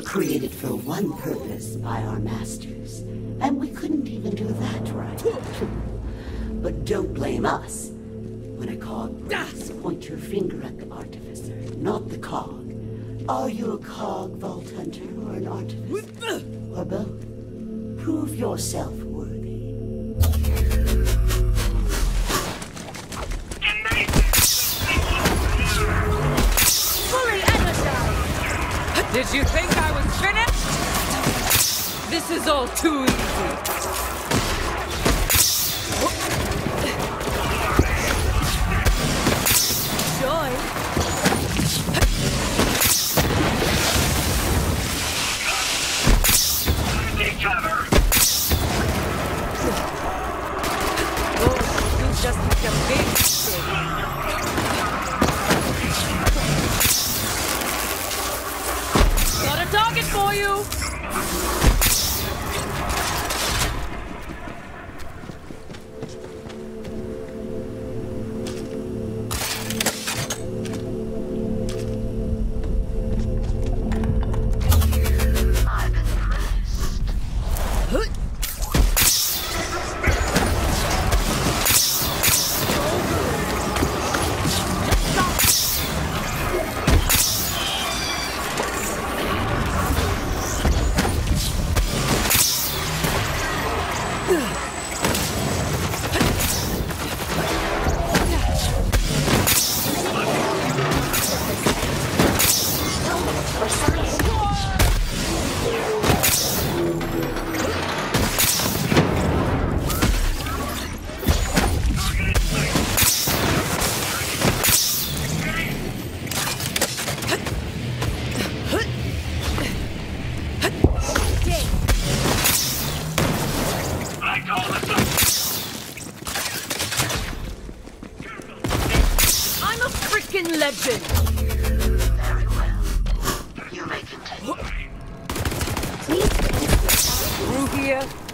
were created for one purpose by our masters, and we couldn't even do that right. but don't blame us. When a cog breaks, point your finger at the artificer, not the cog. Are you a cog, Vault Hunter, or an artificer? Or both? Prove yourself Did you think I was finished? This is all too easy. I'm a freaking legend! Through